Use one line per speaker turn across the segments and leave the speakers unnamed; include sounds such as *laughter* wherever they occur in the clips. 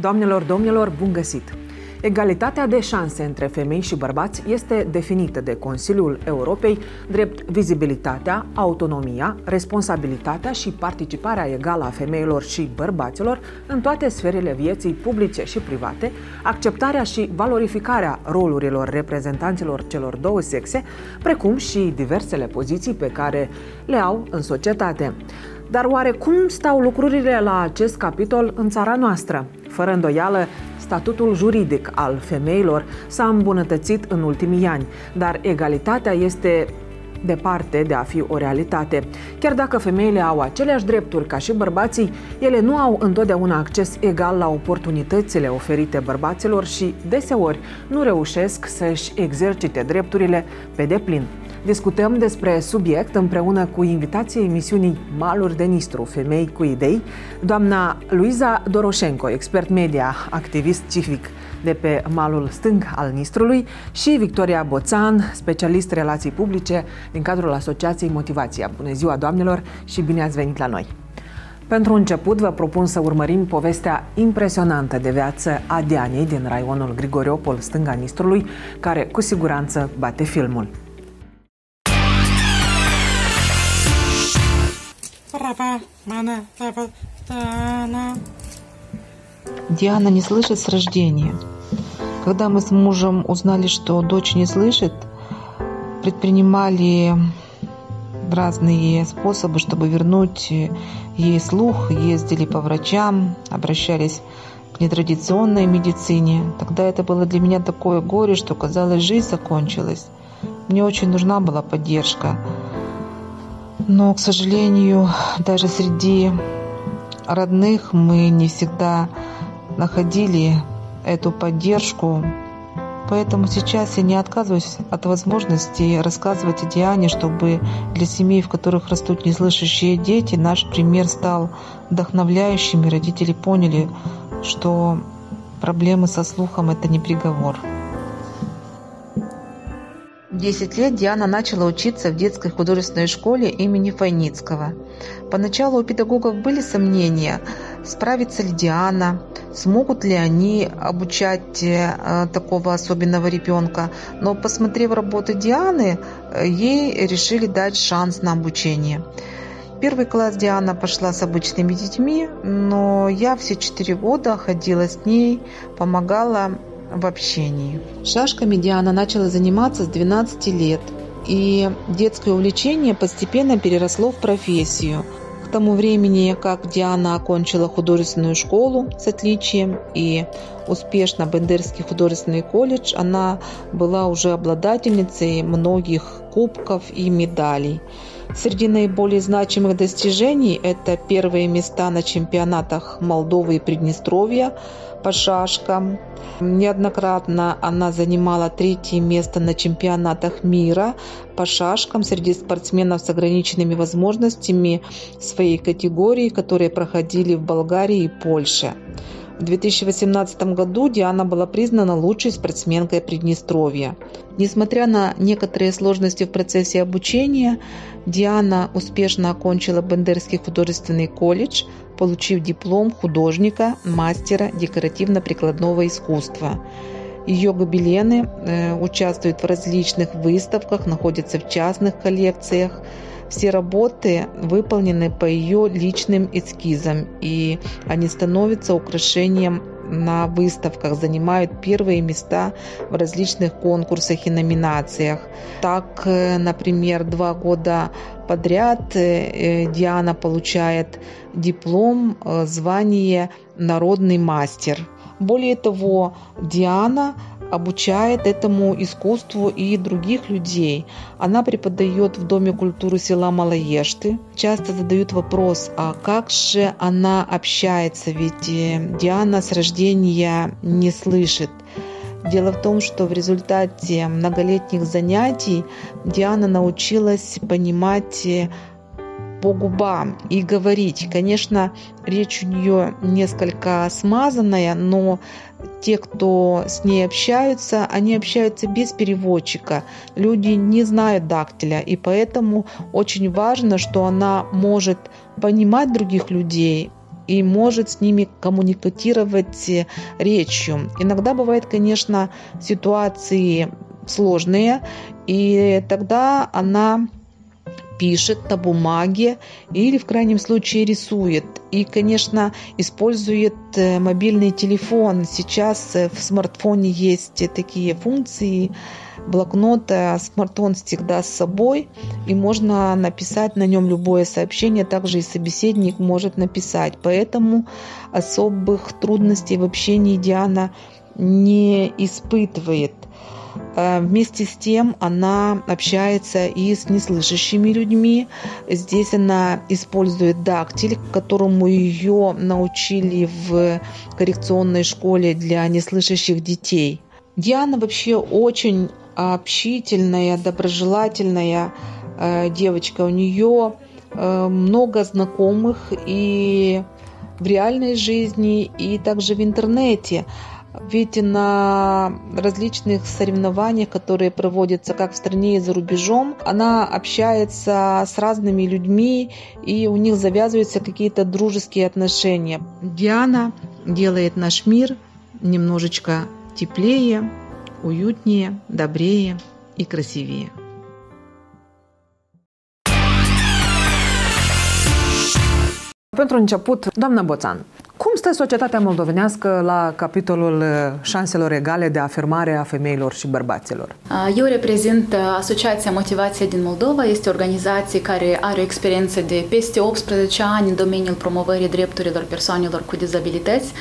Doamnelor, domnilor, bun găsit! Egalitatea de șanse între femei și bărbați este definită de Consiliul Europei drept vizibilitatea, autonomia, responsabilitatea și participarea egală a femeilor și bărbaților în toate sferele vieții publice și private, acceptarea și valorificarea rolurilor reprezentanților celor două sexe, precum și diversele poziții pe care le au în societate. Dar oare cum stau lucrurile la acest capitol în țara noastră? Fără îndoială, statutul juridic al femeilor s-a îmbunătățit în ultimii ani, dar egalitatea este departe de a fi o realitate. Chiar dacă femeile au aceleași drepturi ca și bărbații, ele nu au întotdeauna acces egal la oportunitățile oferite bărbaților și, deseori, nu reușesc să-și exercite drepturile pe deplin. Discutăm despre subiect împreună cu invitații emisiunii Maluri de Nistru, femei cu idei, doamna Luiza Doroșenco, expert media, activist civic de pe malul stâng al Nistrului și Victoria Boțan, specialist relații publice din cadrul Asociației Motivația. Bună ziua, doamnelor, și bine ați venit la noi! Pentru început, vă propun să urmărim povestea impresionantă de viață a Dianei din raionul Grigoriopol, stânga Nistrului, care cu siguranță bate filmul.
Диана не слышит с рождения. Когда мы с мужем узнали, что дочь не слышит, предпринимали разные способы, чтобы вернуть ей слух, ездили по врачам, обращались к нетрадиционной медицине. Тогда это было для меня такое горе, что казалось, жизнь закончилась. Мне очень нужна была поддержка. Но, к сожалению, даже среди родных мы не всегда находили эту поддержку. Поэтому сейчас я не отказываюсь от возможности рассказывать о Диане, чтобы для семей, в которых растут неслышащие дети, наш пример стал вдохновляющим, и родители поняли, что проблемы со слухом – это не приговор. В 10 лет Диана начала учиться в детской художественной школе имени Файницкого. Поначалу у педагогов были сомнения, справится ли Диана, смогут ли они обучать э, такого особенного ребенка. Но посмотрев работы Дианы, э, ей решили дать шанс на обучение. Первый класс Диана пошла с обычными детьми, но я все четыре года ходила с ней, помогала в общении. Шашками Диана начала заниматься с 12 лет, и детское увлечение постепенно переросло в профессию. К тому времени, как Диана окончила художественную школу с отличием и успешно Бендерский художественный колледж, она была уже обладательницей многих кубков и медалей. Среди наиболее значимых достижений это первые места на чемпионатах Молдовы и Приднестровья по шашкам, Неоднократно она занимала третье место на чемпионатах мира по шашкам среди спортсменов с ограниченными возможностями своей категории, которые проходили в Болгарии и Польше. В 2018 году Диана была признана лучшей спортсменкой Приднестровья. Несмотря на некоторые сложности в процессе обучения, Диана успешно окончила Бендерский художественный колледж, получив диплом художника, мастера декоративно-прикладного искусства. Ее гобелены э, участвуют в различных выставках, находятся в частных коллекциях. Все работы выполнены по ее личным эскизам, и они становятся украшением на выставках, занимают первые места в различных конкурсах и номинациях. Так, э, например, два года подряд э, Диана получает диплом, звание «Народный мастер». Более того, Диана обучает этому искусству и других людей. Она преподает в Доме культуры села Малоешты. Часто задают вопрос, а как же она общается, ведь э, Диана с рождения не слышит. Дело в том, что в результате многолетних занятий Диана научилась понимать э, по губам и говорить. Конечно, речь у нее несколько смазанная, но те, кто с ней общаются, они общаются без переводчика. Люди не знают дактиля, и поэтому очень важно, что она может понимать других людей, и может с ними коммуникатировать речью. Иногда бывают, конечно, ситуации сложные, и тогда она пишет на бумаге или в крайнем случае рисует. И, конечно, использует э, мобильный телефон. Сейчас э, в смартфоне есть такие функции, блокнот, смартфон всегда с собой, и можно написать на нем любое сообщение, также и собеседник может написать. Поэтому особых трудностей в общении Диана не испытывает. Э, вместе с тем она общается и с неслышащими людьми. Здесь она использует дактиль, которому ее научили в коррекционной школе для неслышащих детей. Диана вообще очень общительная, доброжелательная э, девочка. У нее э, много знакомых и в реальной жизни, и также в интернете. Ведь на различных соревнованиях, которые проводятся как в стране и за рубежом, она общается с разными людьми, и у них завязываются какие-то дружеские отношения. Диана делает наш мир немножечко теплее, уютнее, добрее и красивее.
Pentru început, doamna Boțan, Cum stă societatea moldovenească la capitolul uh, șanselor egale de afirmare a femeilor și bărbaților?
Uh, eu reprezint uh, Asociația Motivație din Moldova. Este o organizație care are o experiență de peste 18 ani în domeniul promovării drepturilor persoanelor cu dizabilități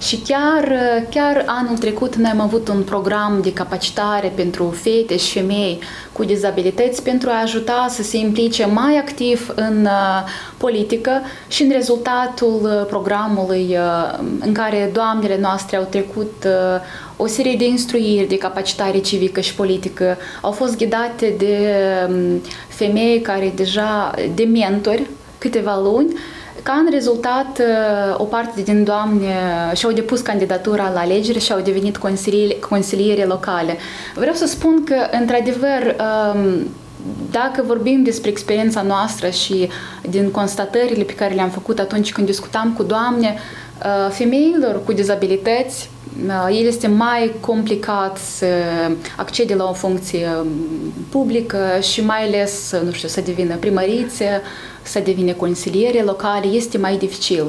și chiar, chiar anul trecut noi am avut un program de capacitare pentru fete și femei cu dizabilități pentru a ajuta să se implice mai activ în politică și în rezultatul programului Uh, în care doamnele noastre au trecut uh, o serie de instruiri de capacitare civică și politică, au fost ghidate de um, femei care deja, de mentori, câteva luni, ca în rezultat, uh, o parte din doamne și-au depus candidatura la alegeri și au devenit consiliere locale. Vreau să spun că, într-adevăr, um, dacă vorbim despre experiența noastră și din constatările pe care le-am făcut atunci când discutam cu doamne, femeilor cu dizabilități, el este mai complicat să accede la o funcție publică și mai ales, nu știu, să devină primărițe, să devină consiliere locale, este mai dificil.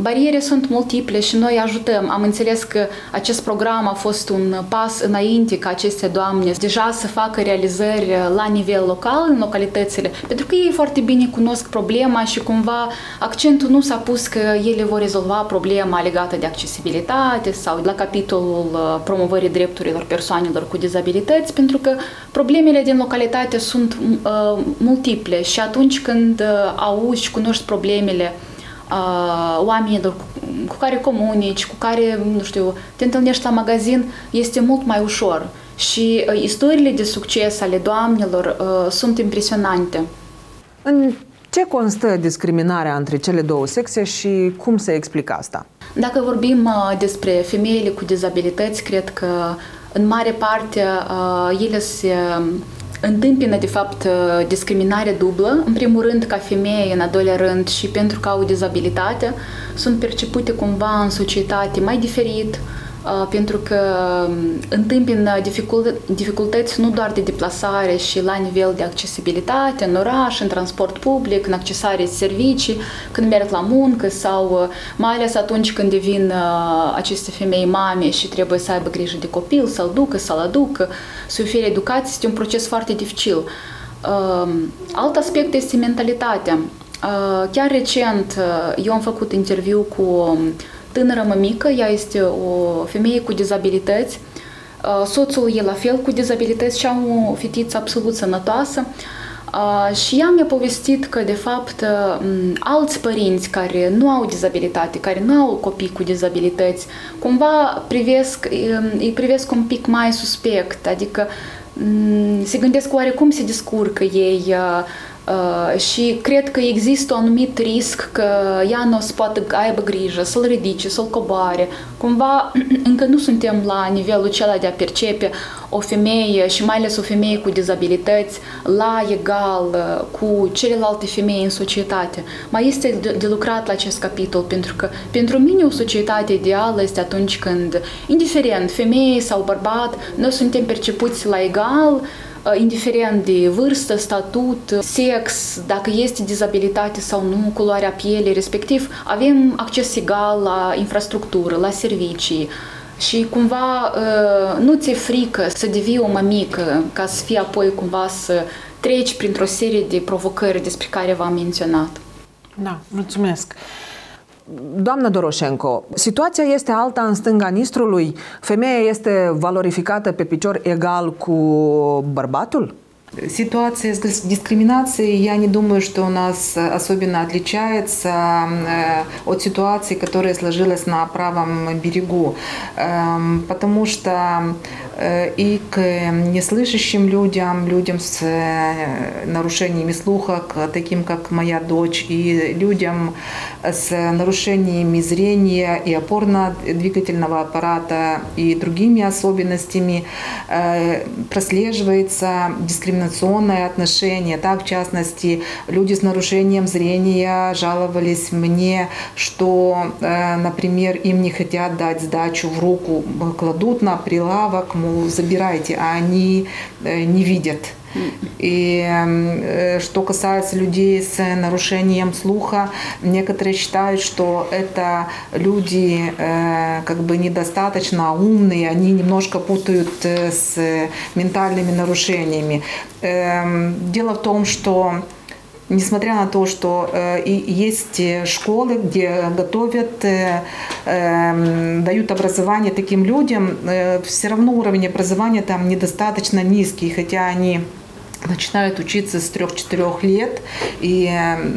Bariere sunt multiple și noi ajutăm. Am înțeles că acest program a fost un pas înainte ca aceste doamne deja să facă realizări la nivel local în localitățile, pentru că ei foarte bine cunosc problema și cumva accentul nu s-a pus că ele vor rezolva problema legată de accesibilitate sau la capitolul uh, promovării drepturilor persoanelor cu dizabilități, pentru că problemele din localitate sunt uh, multiple și atunci când uh, auzi și cunoști problemele uh, oamenilor cu, cu care comunici, cu care, nu știu, te întâlnești la magazin, este mult mai ușor. Și uh, istoriile de succes ale doamnelor uh, sunt impresionante.
În ce constă discriminarea între cele două sexe și cum se explică asta?
Dacă vorbim uh, despre femeile cu dizabilități, cred că în mare parte uh, ele se întâmpină, de fapt, discriminare dublă. În primul rând, ca femeie, în al doilea rând, și pentru că au dizabilitate, sunt percepute cumva în societate mai diferit, pentru că întâmpină dificultăți nu doar de deplasare și la nivel de accesibilitate în oraș, în transport public, în accesare de servicii, când merg la muncă sau mai ales atunci când devin aceste femei mame și trebuie să aibă grijă de copil, să-l ducă, să-l aducă, să ofere educație, este un proces foarte dificil. Alt aspect este mentalitatea. Chiar recent eu am făcut interviu cu tânără mămică, ea este o femeie cu dizabilități, soțul e la fel cu dizabilități și au o fetiță absolut sănătoasă. Și ea mi-a povestit că, de fapt, alți părinți care nu au dizabilitate, care nu au copii cu dizabilități, cumva privesc, îi privesc un pic mai suspect, adică se gândesc oarecum se descurcă ei, Uh, și cred că există un anumit risc că ea nu o să poată aibă grijă, să-l ridice, să-l coboare. Cumva *clears throat* încă nu suntem la nivelul acela de a percepe o femeie și mai ales o femeie cu dizabilități la egal uh, cu celelalte femei în societate. Mai este de, de lucrat la acest capitol pentru că pentru mine o societate ideală este atunci când, indiferent femeie sau bărbat, noi suntem percepuți la egal, Uh, indiferent de vârstă, statut, sex, dacă este dizabilitate sau nu, culoarea pielii, respectiv, avem acces egal la infrastructură, la servicii, și cumva uh, nu ți-e frică să devii o mămică ca să fii apoi cumva să treci printr-o serie de provocări despre care v-am menționat.
Da, mulțumesc. Doamnă Doroșenco, situația este alta în stânga Nistrului? Femeia este valorificată pe picior egal cu bărbatul?
Ситуация с дискриминацией, я не думаю, что у нас особенно отличается э, от ситуации, которая сложилась на правом берегу, эм, потому что э, и к неслышащим людям, людям с э, нарушениями слуха, таким как моя дочь, и людям с нарушениями зрения и опорно-двигательного аппарата и другими особенностями прослеживается дискриминация дискриминационное отношение. Так, в частности, люди с нарушением зрения жаловались мне, что, э, например, им не хотят дать сдачу в руку, кладут на прилавок, мол, забирайте, а они э, не видят. И э, что касается людей с нарушением слуха, некоторые считают, что это люди э, как бы недостаточно умные, они немножко путают с ментальными нарушениями. Эм, дело в том, что несмотря на то, что э, есть школы, где готовят, э, э, дают образование таким людям, э, все равно уровень образования там недостаточно низкий, хотя они начинают учиться с 3-4 лет и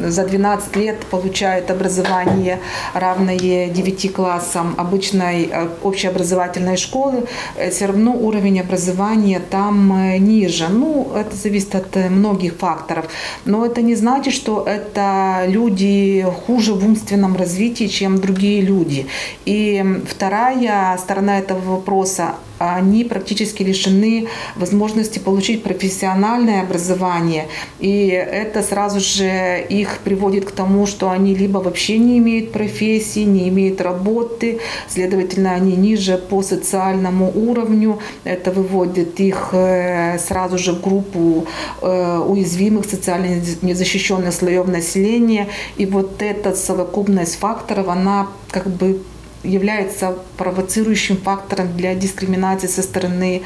за 12 лет получают образование, равное 9 классам обычной э, общеобразовательной школы, э, все равно уровень образования там э, ниже. Ну, это зависит от многих факторов. Но это не значит, что это люди хуже в умственном развитии, чем другие люди. И вторая сторона этого вопроса, они практически лишены возможности получить профессиональное образование. И это сразу же их приводит к тому, что они либо вообще не имеют профессии, не имеют работы, следовательно, они ниже по социальному уровню. Это выводит их э, сразу же в группу э, уязвимых, социально незащищенных слоев населения. И вот эта совокупность факторов, она как бы является провоцирующим фактором для дискриминации со стороны,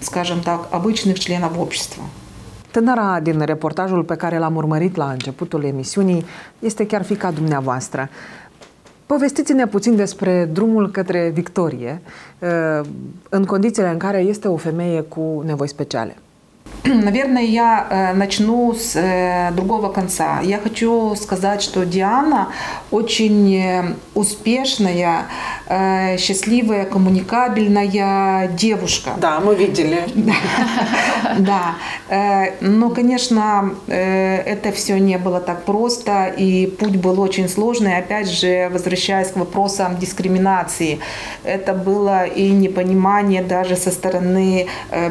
скажем так, обычных членов общества.
Tânăra din reportajul pe care l-am urmărit la începutul emisiunii este chiar fica dumneavoastră. Povestiți-ne puțin despre drumul către victorie în condițiile în care este o femeie cu nevoi speciale. *clears throat*
Наверное, я э, начну с э, другого конца. Я хочу сказать, что Диана очень э, успешная, счастливая, коммуникабельная девушка.
Да, мы видели. *laughs*
Да. Но, конечно, это все не было так просто, и путь был очень сложный. Опять же, возвращаясь к вопросам дискриминации, это было и непонимание даже со стороны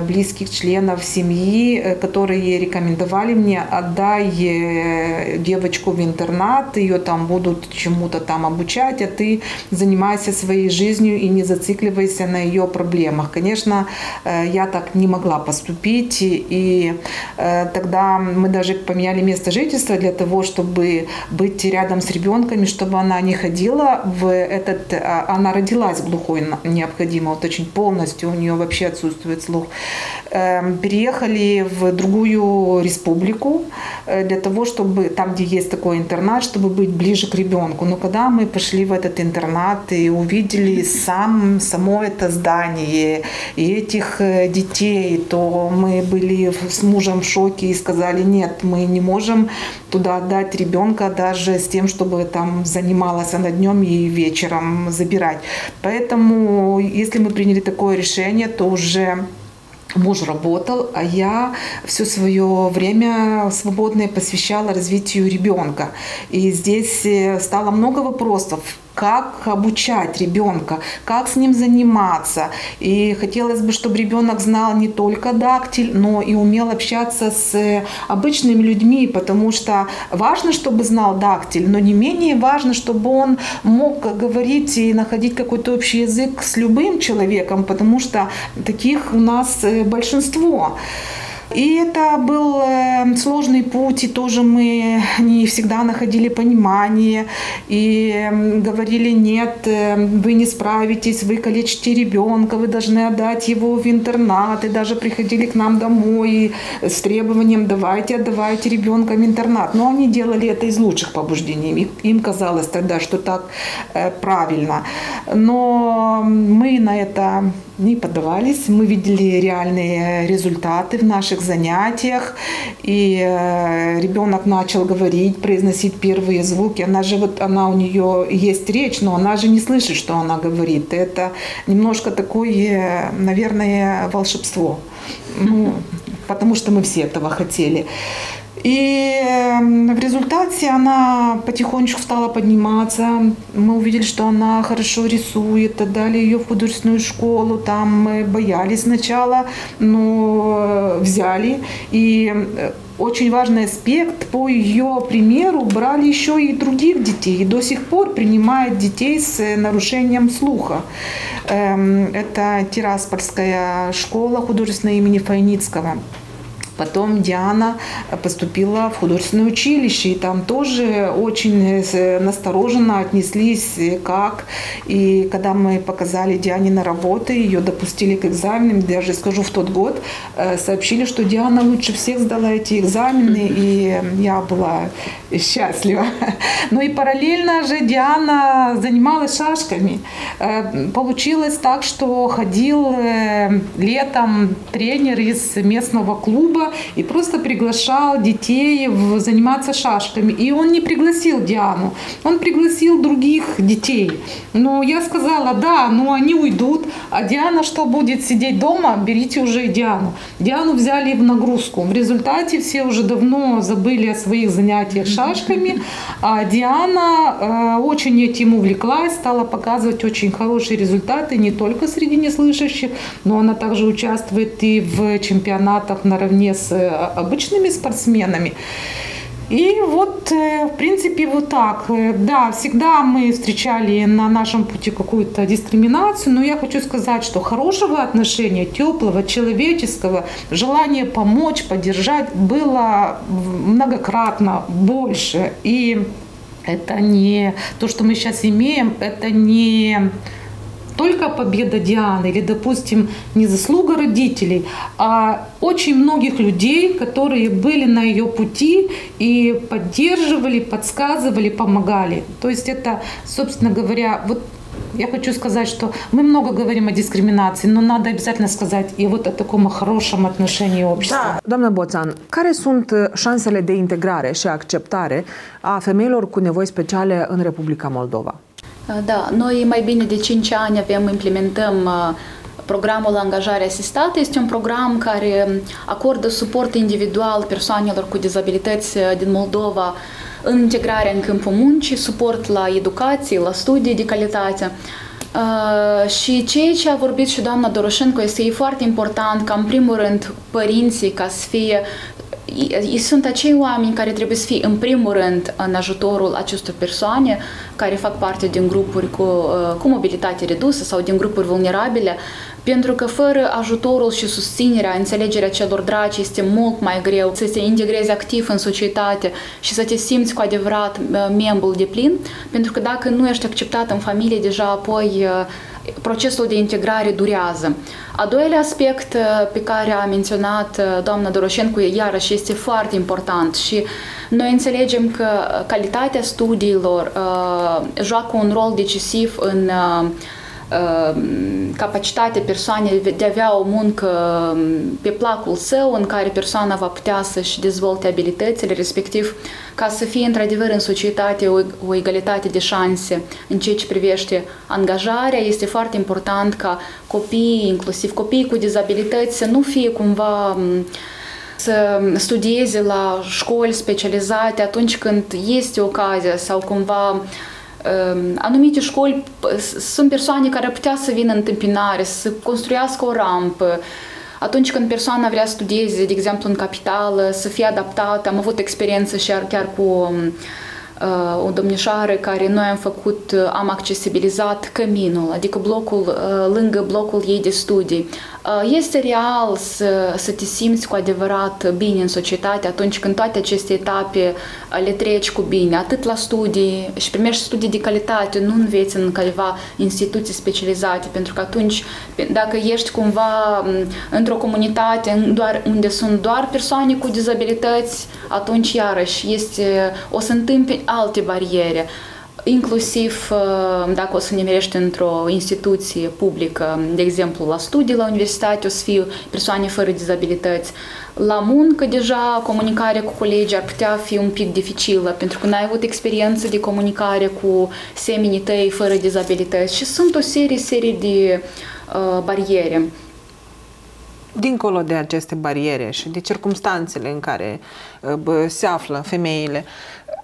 близких членов семьи, Э, которые рекомендовали мне, отдай э, девочку в интернат, ее там будут чему-то там обучать, а ты занимайся своей жизнью и не зацикливайся на ее проблемах. Конечно, э, я так не могла поступить, и тогда мы даже поменяли место жительства для того, чтобы быть рядом с ребенками, чтобы она не ходила в этот... Она родилась глухой необходимо, вот очень полностью, у нее вообще отсутствует слух. Эм, переехали в другую республику э, для того, чтобы там, где есть такой интернат, чтобы быть ближе к ребенку. Но когда мы пошли в этот интернат и увидели сам, само это здание и этих э, детей, то мы были с мужем в шоке и сказали, нет, мы не можем туда отдать ребенка даже с тем, чтобы там занималась она днем и вечером забирать. Поэтому, если мы приняли такое решение, то уже муж работал, а я все свое время свободное посвящала развитию ребенка. И здесь э, стало много вопросов, как обучать ребенка, как с ним заниматься. И хотелось бы, чтобы ребенок знал не только дактиль, но и умел общаться с э, обычными людьми, потому что важно, чтобы знал дактиль, но не менее важно, чтобы он мог говорить и находить какой-то общий язык с любым человеком, потому что таких у нас э, большинство. И это был э, сложный путь, и тоже мы не всегда находили понимание, и говорили, нет, э, вы не справитесь, вы калечите ребенка, вы должны отдать его в интернат, и даже приходили к нам домой с требованием, давайте, отдавайте ребенка в интернат. Но они делали это из лучших побуждений, им казалось тогда, что так э, правильно. Но мы на это не поддавались, мы видели реальные результаты в наших занятиях, и э, ребенок начал говорить, произносить первые звуки. Она же вот, она у нее есть речь, но она же не слышит, что она говорит. Это немножко такое, наверное, волшебство. Ну, потому что мы все этого хотели. И эм, в результате она потихонечку стала подниматься. Мы увидели, что она хорошо рисует, отдали ее в художественную школу. Там мы боялись сначала, но э, взяли. И э, очень важный аспект, по ее примеру брали еще и других детей. И до сих пор принимает детей с э, нарушением слуха. Эм, это Тираспольская школа художественного имени Файницкого. Потом Диана поступила в художественное училище, и там тоже очень э, настороженно отнеслись, э, как. И когда мы показали Диане на работы, ее допустили к экзаменам, даже скажу, в тот год э, сообщили, что Диана лучше всех сдала эти экзамены, и я была счастлива. *laughs* Ну и параллельно же Диана занималась шашками. Получилось так, что ходил летом тренер из местного клуба, и просто приглашал детей заниматься шашками. И он не пригласил Диану, он пригласил других детей. Но я сказала, да, но они уйдут, а Диана что будет сидеть дома, берите уже Диану. Диану взяли в нагрузку. В результате все уже давно забыли о своих занятиях шашками, а Диана э, очень этим увлеклась, стала показывать очень хорошие результаты не только среди неслышащих, но она также участвует и в чемпионатах наравне с э, обычными спортсменами. И вот, э, в принципе, вот так. Э, да, всегда мы встречали на нашем пути какую-то дискриминацию, но я хочу сказать, что хорошего отношения, теплого, человеческого, желания помочь, поддержать было многократно больше. И это не то, что мы сейчас имеем, это не только победа Дианы или, допустим, не заслуга родителей, а очень многих людей, которые были на ее пути и поддерживали, подсказывали, помогали. То есть это, собственно говоря, вот я хочу сказать, что мы много говорим о дискриминации, но надо обязательно сказать и вот о таком хорошем отношении общества.
Da. Doamna Boțan, care sunt șansele de integrare și acceptare a femeilor cu nevoi speciale în Republica Moldova?
Da, noi mai bine de 5 ani avem, implementăm uh, Programul Angajare Asistată este un program care acordă suport individual persoanelor cu dizabilități uh, din Moldova în integrarea în câmpul muncii, suport la educație, la studii de calitate. Uh, și ceea ce a vorbit și doamna Doroșenko este foarte important ca în primul rând părinții ca să fie sunt acei oameni care trebuie să fie în primul rând în ajutorul acestor persoane care fac parte din grupuri cu, uh, cu mobilitate redusă sau din grupuri vulnerabile, pentru că fără ajutorul și susținerea, înțelegerea celor dragi este mult mai greu să te integrezi activ în societate și să te simți cu adevărat uh, membru de plin, pentru că dacă nu ești acceptat în familie, deja apoi uh, procesul de integrare durează. A doilea aspect uh, pe care a menționat uh, doamna Doroșencu, iarăși este foarte important și noi înțelegem că calitatea studiilor uh, joacă un rol decisiv în uh, uh, capacitatea persoanei de a avea o muncă pe placul său în care persoana va putea să-și dezvolte abilitățile, respectiv ca să fie într-adevăr în societate o, o egalitate de șanse în ceea ce privește angajarea, este foarte important ca copiii, inclusiv copiii cu dizabilități, să nu fie cumva să studieze la școli specializate atunci când este ocazia sau cumva anumite școli sunt persoane care ar putea să vină în întâmpinare, să construiască o rampă, atunci când persoana vrea să studieze, de exemplu, în capitală, să fie adaptată. Am avut experiență și chiar cu o domnișoară care noi am făcut, am accesibilizat căminul, adică blocul, lângă blocul ei de studii. Este real să, să te simți cu adevărat bine în societate atunci când toate aceste etape le treci cu bine, atât la studii și primești studii de calitate, nu înveți în câteva instituții specializate, pentru că atunci, dacă ești cumva într-o comunitate doar, unde sunt doar persoane cu dizabilități, atunci iarăși este, o să întâmpi alte bariere inclusiv uh, dacă o să nimerești într-o instituție publică, de exemplu la studii la universitate, o să fie persoane fără dizabilități. La muncă deja comunicarea cu colegii ar putea fi un pic dificilă pentru că n-ai avut experiență de comunicare cu semenii tăi fără dizabilități și sunt o serie, serie de uh, bariere
dincolo de aceste bariere și de circumstanțele în care uh, se află femeile,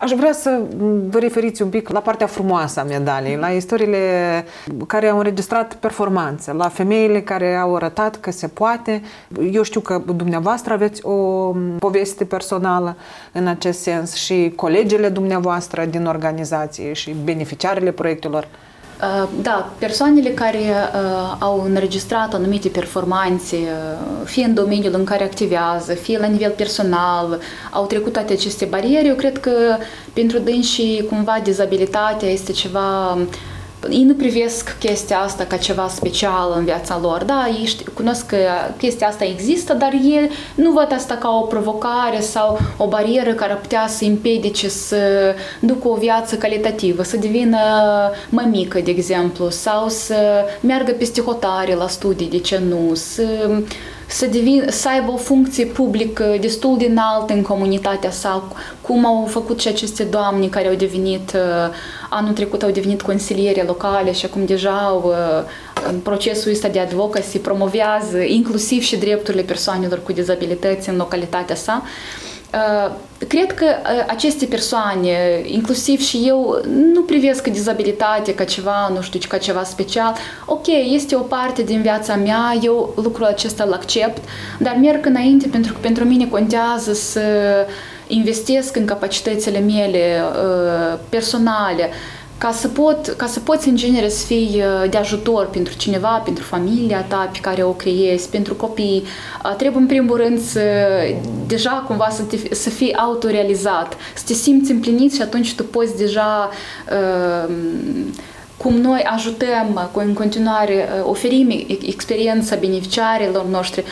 Aș vrea să vă referiți un pic la partea frumoasă a medaliei, la istoriile care au înregistrat performanță, la femeile care au arătat că se poate. Eu știu că dumneavoastră aveți o poveste personală în acest sens și colegele dumneavoastră din organizație și beneficiarele proiectelor.
Uh, da, persoanele care uh, au înregistrat anumite performanțe, uh, fie în domeniul în care activează, fie la nivel personal, au trecut toate aceste bariere, eu cred că pentru dânsii cumva dizabilitatea este ceva ei nu privesc chestia asta ca ceva special în viața lor. Da, ei știu, cunosc că chestia asta există, dar ei nu văd asta ca o provocare sau o barieră care ar putea să împiedice să ducă o viață calitativă, să devină mămică, de exemplu, sau să meargă peste hotare la studii, de ce nu, să să, devin, să aibă o funcție publică destul de înaltă în comunitatea sa, cum au făcut și aceste doamne care au devenit, uh, anul trecut au devenit consiliere locale și acum deja au, uh, în procesul ăsta de advocacy promovează inclusiv și drepturile persoanelor cu dizabilități în localitatea sa. Uh, cred că uh, aceste persoane, inclusiv și eu, nu privesc dizabilitatea ca ceva, nu știu, ca ceva special. Ok, este o parte din viața mea, eu lucrul acesta îl accept, dar merg înainte pentru că pentru mine contează să investesc în capacitățile mele uh, personale, ca să, pot, ca să poți în genere să fii uh, de ajutor pentru cineva, pentru familia ta pe care o creezi, pentru copii, uh, trebuie în primul rând să deja cumva să, te, să fii autorealizat, să te simți împlinit și atunci tu poți deja uh, cum noi ajutăm în continuare, oferim experiența beneficiarilor noștri,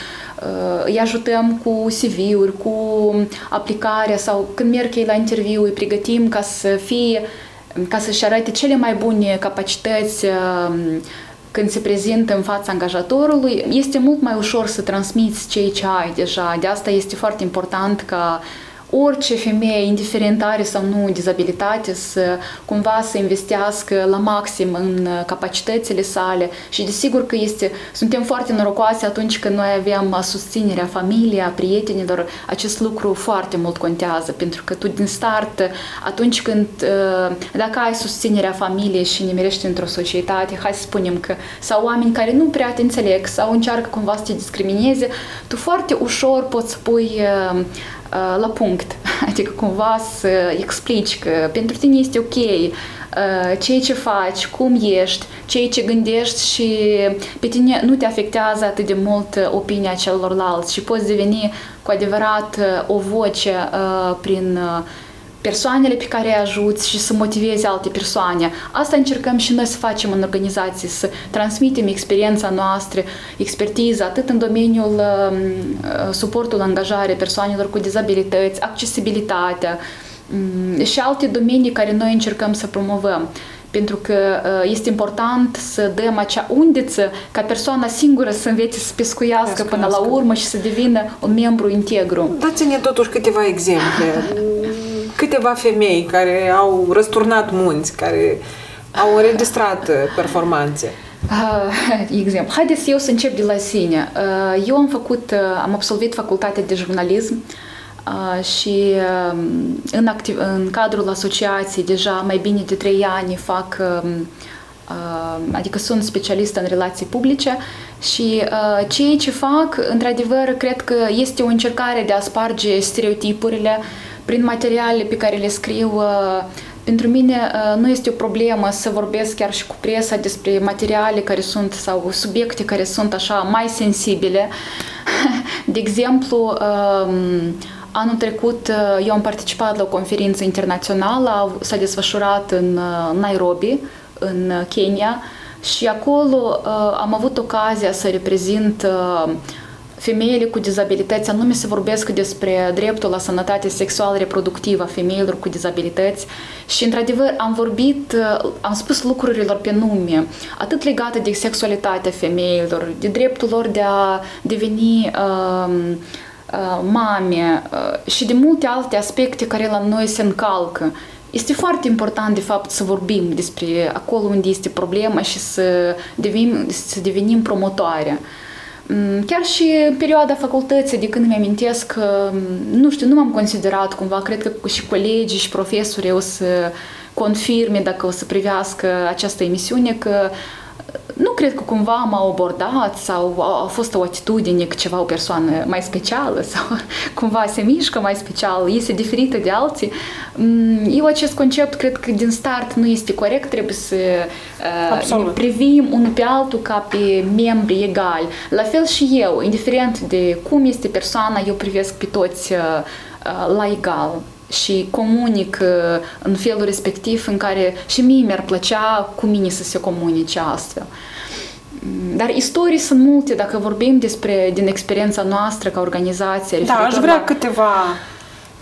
îi ajutăm cu CV-uri, cu aplicarea sau când merg ei la interviu, îi pregătim ca să fie ca să-și arate cele mai bune capacități um, când se prezintă în fața angajatorului, este mult mai ușor să transmiți ceea ce ai deja. De asta este foarte important ca orice femeie, indiferent are sau nu dizabilitate, să cumva să investească la maxim în capacitățile sale. Și desigur că este, suntem foarte norocoase atunci când noi avem susținerea familiei, a prietenilor, acest lucru foarte mult contează, pentru că tu din start, atunci când, dacă ai susținerea familiei și nimerești într-o societate, hai să spunem că, sau oameni care nu prea te înțeleg sau încearcă cumva să te discrimineze, tu foarte ușor poți pui la punct, adică cumva să explici că pentru tine este ok ceea ce faci, cum ești, ceea ce gândești și pe tine nu te afectează atât de mult opinia celorlalți și poți deveni cu adevărat o voce prin persoanele pe care îi ajuți și să motivezi alte persoane. Asta încercăm și noi să facem în organizații, să transmitem experiența noastră, expertiza, atât în domeniul uh, suportul angajare persoanelor cu dizabilități, accesibilitatea um, și alte domenii care noi încercăm să promovăm. pentru că uh, este important să dăm acea undiță ca persoana singură să învețe să pescuiască, pescuiască până la urmă și să devină un membru integru.
Dați-ne totuși câteva exemple. Câteva femei care au răsturnat munți, care au înregistrat performanțe.
Uh, *laughs* exemplu. Haideți eu să încep de la sine. Uh, eu am făcut, uh, am absolvit facultatea de jurnalism uh, și uh, în, activ, în cadrul asociației deja mai bine de trei ani fac uh, adică sunt specialistă în relații publice și uh, ceea ce fac, într-adevăr, cred că este o încercare de a sparge stereotipurile prin materiale pe care le scriu uh, pentru mine uh, nu este o problemă să vorbesc chiar și cu presa despre materiale care sunt sau subiecte care sunt așa mai sensibile. *laughs* De exemplu, um, anul trecut uh, eu am participat la o conferință internațională, s-a desfășurat în uh, Nairobi, în Kenya, și acolo am avut ocazia să reprezint femeile cu dizabilități, anume se vorbesc despre dreptul la sănătate sexuală reproductivă a femeilor cu dizabilități și, într-adevăr, am vorbit, am spus lucrurilor pe nume, atât legate de sexualitatea femeilor, de dreptul lor de a deveni uh, uh, mame uh, și de multe alte aspecte care la noi se încalcă. Este foarte important, de fapt, să vorbim despre acolo unde este problema și să devenim, să devenim promotoare. Mm, chiar și în perioada facultății, de când mi-amintesc, mm, nu știu, nu m-am considerat cumva, cred că și colegii și profesorii o să confirme dacă o să privească această emisiune că nu cred că cumva m-au abordat sau a fost o atitudine că ceva o persoană mai specială sau *laughs* cumva se mișcă mai special, este diferită de alții. Mm, eu acest concept cred că din start nu este corect, trebuie să uh, Absolut. privim unul pe altul ca pe membri egali. La fel și eu, indiferent de cum este persoana, eu privesc pe toți uh, uh, la egal și comunic în felul respectiv în care și mie mi-ar plăcea cu mine să se comunice astfel. Dar istorii sunt multe, dacă vorbim despre din experiența noastră ca organizație.
Da, aș vrea la... câteva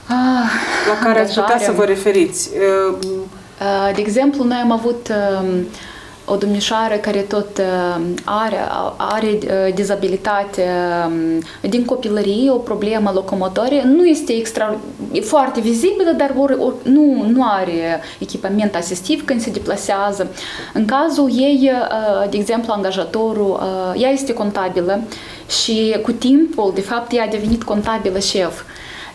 ah, la care ați putea să vă referiți.
De exemplu, noi am avut o domnișoară care tot uh, are, are uh, dizabilitate um, din copilărie, o problemă locomotorie, nu este extra, e foarte vizibilă, dar or, or, nu, nu are echipament asistiv când se deplasează. În cazul ei, uh, de exemplu, angajatorul, ea este contabilă și cu timpul, de fapt, ea a devenit contabilă șef.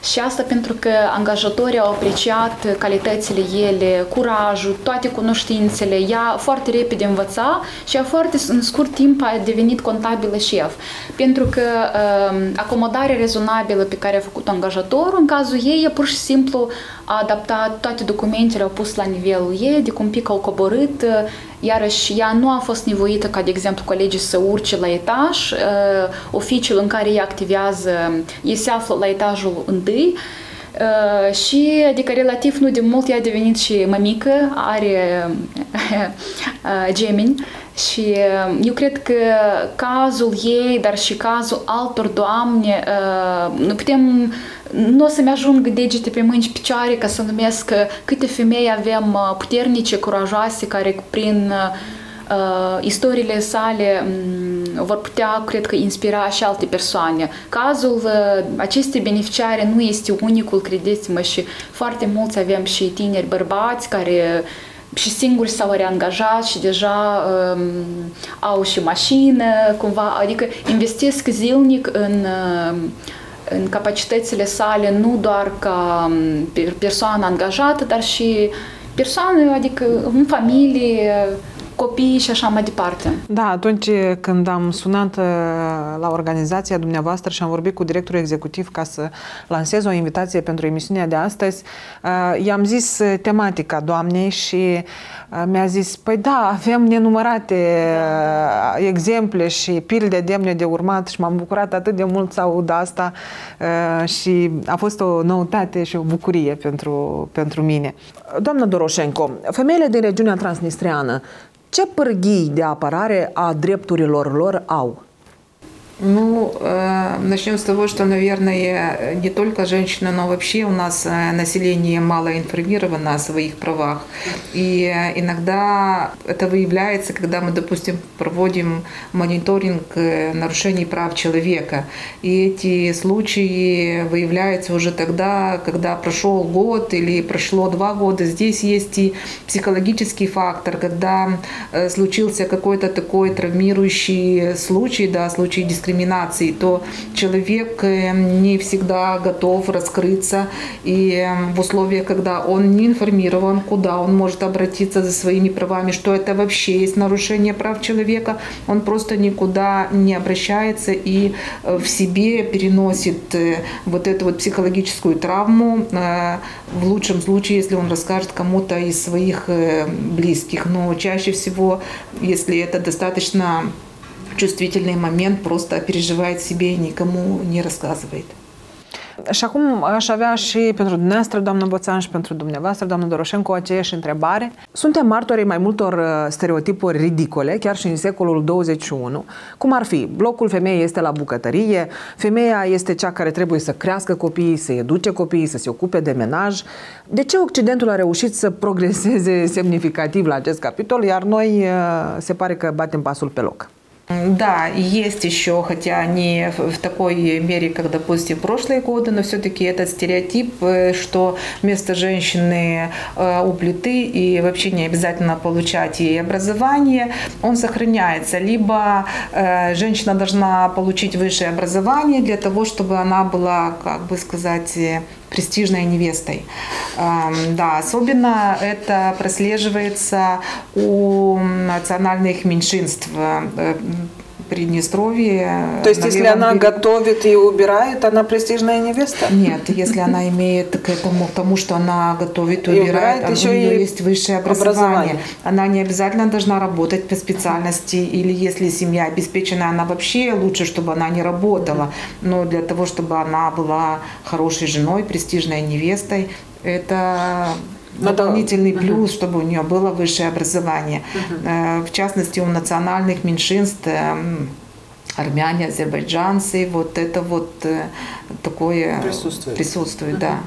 Și asta pentru că angajatorii au apreciat calitățile ele, curajul, toate cunoștințele. Ea foarte repede învăța și a foarte în scurt timp a devenit contabilă șef. Pentru că uh, acomodarea rezonabilă pe care a făcut-o angajatorul, în cazul ei, pur și simplu a adaptat toate documentele, au pus la nivelul ei, de cum pic au coborât, iarăși ea nu a fost nevoită ca, de exemplu, colegii să urce la etaj, oficiul în care ea activează, ei se află la etajul întâi, Uh, și adică relativ nu de mult ea a devenit și mămică, are uh, *laughs* gemeni. Și uh, eu cred că cazul ei, dar și cazul altor doamne, uh, nu putem nu o să-mi ajung degete pe mâini și picioare ca să numesc câte femei avem uh, puternice, curajoase, care prin uh, istoriile sale um, vor putea, cred că, inspira și alte persoane. Cazul uh, acestei beneficiare nu este unicul, credeți-mă, și foarte mulți avem și tineri bărbați care și singuri s-au reangajat și deja um, au și mașină, cumva, adică investesc zilnic în uh, în capacitățile sale nu doar ca persoană angajată, dar și persoană, adică în familie, copii și așa mai departe.
Da, atunci când am sunat uh, la organizația dumneavoastră și am vorbit cu directorul executiv ca să lansez o invitație pentru emisiunea de astăzi, uh, i-am zis uh, tematica doamnei și mi-a zis, păi da, avem nenumărate exemple și pilde demne de urmat și m-am bucurat atât de mult să aud asta și a fost o noutate și o bucurie pentru, pentru mine. Doamna Doroșenco, femeile din regiunea transnistreană ce pârghii de apărare a drepturilor lor au?
Ну, э, начнем с того, что, наверное, не только женщины, но вообще у нас э, население мало информировано о своих правах. И иногда это выявляется, когда мы, допустим, проводим мониторинг э, нарушений прав человека. И эти случаи выявляются уже тогда, когда прошел год или прошло два года. Здесь есть и психологический фактор, когда случился какой-то такой травмирующий случай, да, случай дискриминации дискриминации, то человек э, не всегда готов раскрыться. И э, в условиях, когда он не информирован, куда он может обратиться за своими правами, что это вообще есть нарушение прав человека, он просто никуда не обращается и э, в себе переносит вот эту вот психологическую травму. В лучшем случае, если он расскажет кому-то из своих близких. Но чаще всего, если это достаточно чувствительный момент просто переживает себе и никому не рассказывает.
Și acum aș avea și pentru dumneavoastră, doamnă Boțan, și pentru dumneavoastră, doamnă Doroșenco, aceeași întrebare. Suntem martorii mai multor uh, stereotipuri ridicole, chiar și în secolul 21, cum ar fi blocul femeii este la bucătărie, femeia este cea care trebuie să crească copiii, să educe copiii, să se ocupe de menaj. De ce Occidentul a reușit să progreseze semnificativ *laughs* la acest capitol, iar noi uh, se pare că batem pasul pe loc?
Да, есть еще, хотя не в такой мере, как, допустим, прошлые годы, но все-таки этот стереотип, э, что место женщины э, у плиты и вообще не обязательно получать ей образование, он сохраняется. Либо э, женщина должна получить высшее образование для того, чтобы она была, как бы сказать, престижной невестой. Да, особенно это прослеживается у национальных меньшинств Приднестровье.
То есть, если она берегу. готовит и убирает, она престижная невеста?
Нет, если она имеет к этому, к тому, что она готовит и, убирает, еще у нее есть высшее образование. образование. Она не обязательно должна работать по специальности, или если семья обеспечена, она вообще лучше, чтобы она не работала. Но для того, чтобы она была хорошей женой, престижной невестой, это дополнительный Надо... плюс, чтобы у нее было высшее образование. uh В частности, у национальных меньшинств эм, армяне, азербайджанцы, вот это вот э, такое
присутствует,
присутствует да.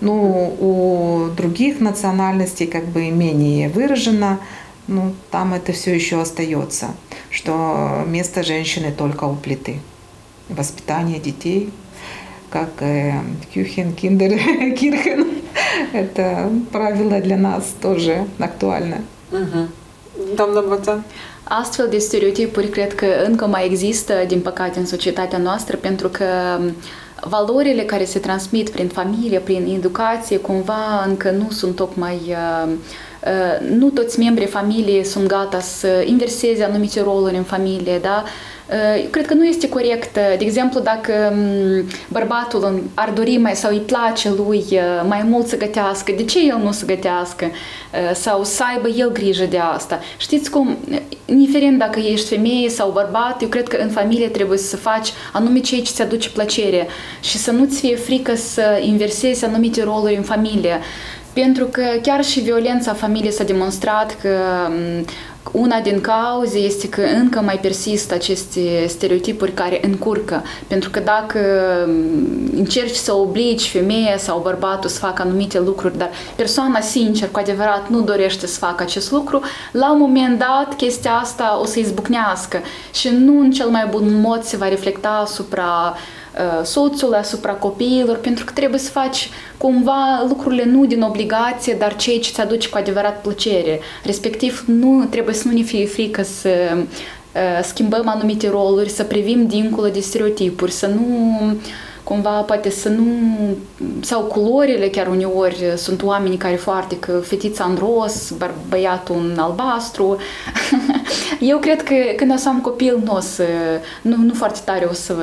Ну, у других национальностей как бы менее выражено, ну, там это все еще остается, что место женщины только у плиты. Воспитание детей, как э, Кюхен, Киндер, *laughs* Кирхен. Это правило для нас тоже актуально.
Угу. Doamna Bățan?
Astfel de stereotipuri cred că încă mai există, din păcate, în societatea noastră, pentru că valorile care se transmit prin familie, prin educație, cumva încă nu sunt tocmai nu toți membrii familiei sunt gata să inverseze anumite roluri în familie, da? Eu cred că nu este corect. De exemplu, dacă bărbatul ar dori mai sau îi place lui mai mult să gătească, de ce el nu să gătească? Sau să aibă el grijă de asta. Știți cum, indiferent dacă ești femeie sau bărbat, eu cred că în familie trebuie să faci anume ceea ce ți aduce plăcere și să nu-ți fie frică să inversezi anumite roluri în familie. Pentru că chiar și violența familiei s-a demonstrat că una din cauze este că încă mai persistă aceste stereotipuri care încurcă. Pentru că dacă încerci să obligi femeia sau bărbatul să facă anumite lucruri, dar persoana sincer, cu adevărat, nu dorește să facă acest lucru, la un moment dat chestia asta o să izbucnească și nu în cel mai bun mod se va reflecta asupra uh, Uh, soțul, asupra copiilor, pentru că trebuie să faci cumva lucrurile nu din obligație, dar ceea ce îți aduce cu adevărat plăcere. Respectiv, nu trebuie să nu ne fie frică să uh, schimbăm anumite roluri, să privim dincolo de stereotipuri, să nu cumva poate să nu... sau culorile chiar uneori sunt oameni care foarte că fetița în ros, băiatul în albastru. *laughs* Eu cred că când o să am copil nu o să... nu, nu foarte tare o să...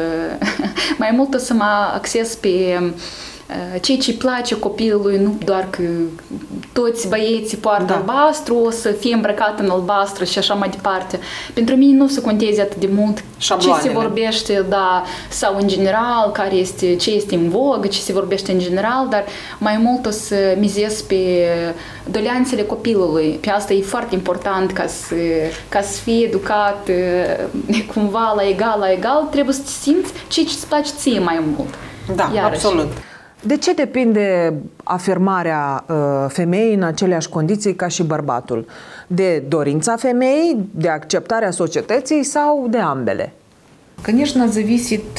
*laughs* mai mult o să mă acces pe uh, ceea ce îi place copilului, nu doar că toți băieții poartă da. albastru, o să fie îmbrăcat în albastru și așa mai departe. Pentru mine nu se conteze atât de mult
Șabloanele.
ce se vorbește, da, sau în general, care este, ce este în vogă, ce se vorbește în general, dar mai mult o să mizez pe doleanțele copilului. Pe asta e foarte important ca să, ca să fie educat cumva la egal, la egal, trebuie să simți ce îți place ție mai mult.
Da, Iarăși. absolut. De ce depinde afirmarea uh, femeii în aceleași condiții ca și bărbatul? De dorința femeii, de acceptarea societății sau de ambele?
Конечно, зависит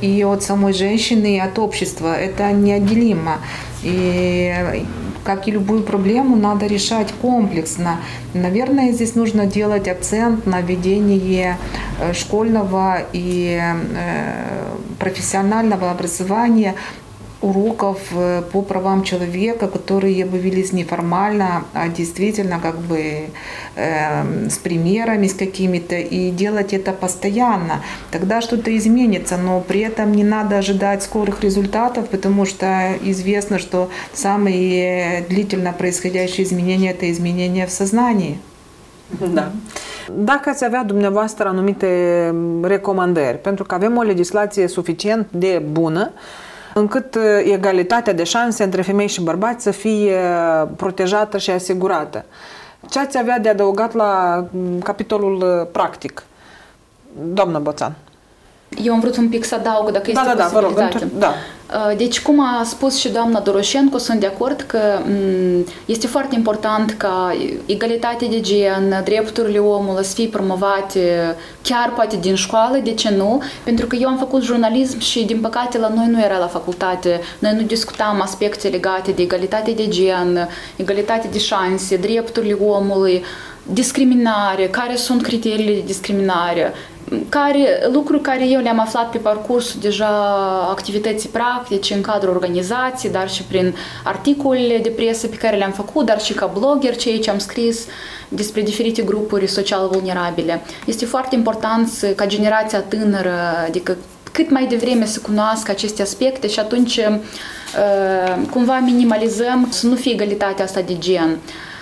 и от самой женщины, и от общества. Это неотделимо. И как и любую проблему, надо решать комплексно. Наверное, здесь нужно делать акцент на ведении школьного и профессионального образования уроков э, по правам человека, которые бы велись неформально, а действительно как бы э, с примерами, с какими-то, и делать это постоянно. Тогда что-то изменится, но при этом не надо ожидать скорых результатов, потому что известно, что самые длительно происходящие изменения – это изменения в сознании.
Da. Dacă ați avea dumneavoastră anumite recomandări, pentru că avem o legislație suficient de bună, încât uh, egalitatea de șanse între femei și bărbați să fie uh, protejată și asigurată. Ce ați avea de adăugat la mm, capitolul uh, practic, doamnă Boțan?
Eu am vrut un pic să adaug, dacă
da,
este
da, da, vă rog, da.
Uh, deci, cum a spus și doamna Doroșenko, sunt de acord că mm, este foarte important ca egalitatea de gen, drepturile omului să fie promovate chiar poate din școală, de ce nu? Pentru că eu am făcut jurnalism și, din păcate, la noi nu era la facultate. Noi nu discutam aspecte legate de egalitate de gen, egalitate de șanse, drepturile omului, discriminare, care sunt criteriile de discriminare care, lucruri care eu le-am aflat pe parcursul deja activității practice în cadrul organizației, dar și prin articolele de presă pe care le-am făcut, dar și ca blogger, ceea ce am scris despre diferite grupuri social vulnerabile. Este foarte important ca generația tânără, adică cât mai devreme să cunoască aceste aspecte și atunci uh, cumva minimalizăm să nu fie egalitatea asta de gen.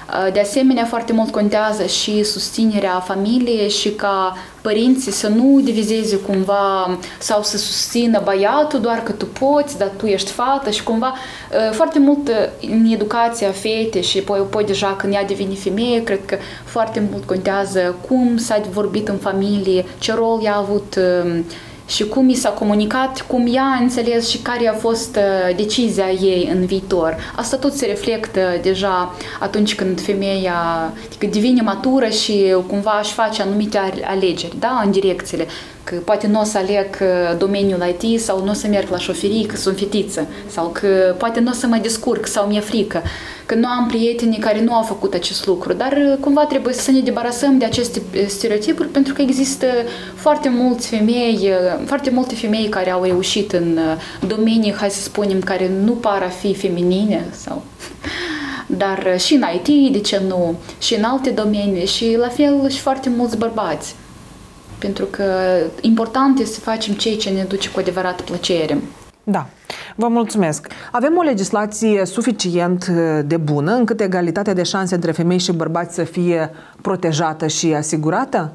Uh, de asemenea, foarte mult contează și susținerea familiei și ca părinții să nu divizeze cumva sau să susțină băiatul doar că tu poți, dar tu ești fată și cumva uh, foarte mult uh, în educația fete și apoi, apoi deja când ea devine femeie, cred că foarte mult contează cum s-a vorbit în familie, ce rol i-a avut și cum mi s-a comunicat, cum ea a înțeles și care a fost uh, decizia ei în viitor. Asta tot se reflectă deja atunci când femeia adică devine matură și cumva își face anumite alegeri da, în direcțiile că poate nu o să aleg uh, domeniul IT sau nu o să merg la șoferii că sunt fetiță sau că poate nu o să mă descurc sau mi-e frică, că nu am prieteni care nu au făcut acest lucru, dar uh, cumva trebuie să ne debarasăm de aceste uh, stereotipuri pentru că există foarte mulți femei, foarte multe femei care au reușit în domenii, hai să spunem, care nu par a fi feminine sau *laughs* dar și în IT, de ce nu, și în alte domenii. Și la fel și foarte mulți bărbați. Pentru că important este să facem ceea ce ne duce cu adevărat plăcere.
Da. Vă mulțumesc. Avem o legislație suficient uh, de bună încât egalitatea de șanse între femei și bărbați să fie protejată și asigurată?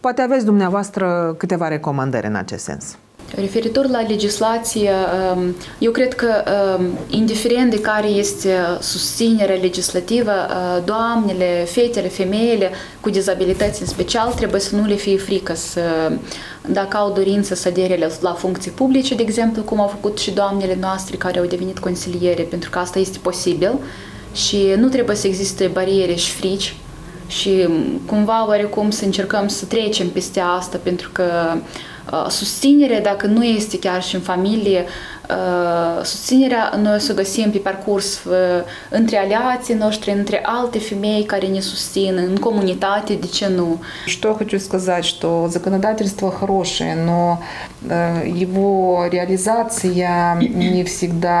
Poate aveți dumneavoastră câteva recomandări în acest sens.
Referitor la legislație, um, eu cred că, um, indiferent de care este susținerea legislativă, uh, doamnele, fetele, femeile cu dizabilități în special trebuie să nu le fie frică să, dacă au dorință să adere la funcții publice, de exemplu, cum au făcut și doamnele noastre care au devenit consiliere, pentru că asta este posibil și nu trebuie să existe bariere și frici și cumva oarecum să încercăm să trecem peste asta, pentru că uh, susținere, dacă nu este chiar și în familie, susținerea noi să găsim pe parcurs între aliații noștri, între alte femei care не susțin, în comunitate, de ce nu?
Что хочу сказать, что законодательство хорошее, но его реализация не всегда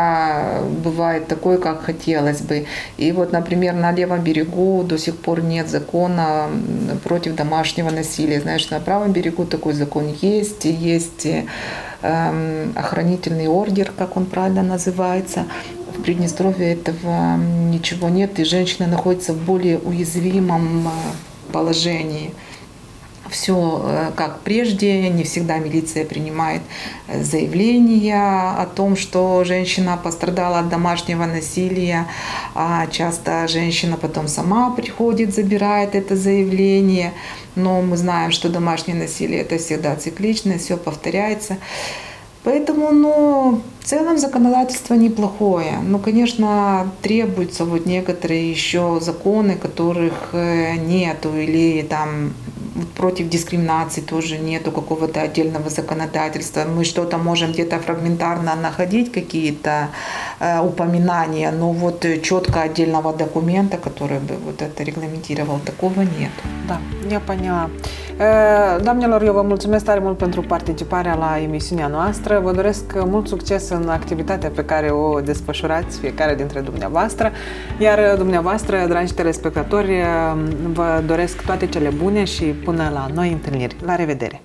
бывает такой, как хотелось бы. И вот, например, на левом берегу до сих пор нет закона против домашнего насилия. Знаешь, на правом берегу такой закон есть, есть охранительный ордер, как он правильно называется. В Приднестровье этого ничего нет, и женщина находится в более уязвимом положении все э, как прежде, не всегда милиция принимает э, заявления о том, что женщина пострадала от домашнего насилия, а часто женщина потом сама приходит, забирает это заявление, но мы знаем, что домашнее насилие это всегда циклично, все повторяется. Поэтому, ну, в целом законодательство неплохое. Но, конечно, требуются вот некоторые еще законы, которых э, нету, или там против дискриминации тоже нету какого-то отдельного законодательства. Мы что-то можем где-то фрагментарно находить, какие-то э, упоминания, но вот четко отдельного документа, который бы вот это регламентировал, такого нет.
Да, я поняла. Doamnelor, eu vă mulțumesc tare mult pentru participarea la emisiunea noastră. Vă doresc mult succes în activitatea pe care o desfășurați fiecare dintre dumneavoastră. Iar dumneavoastră, dragi telespectatori, vă doresc toate cele bune și până la noi întâlniri. La revedere!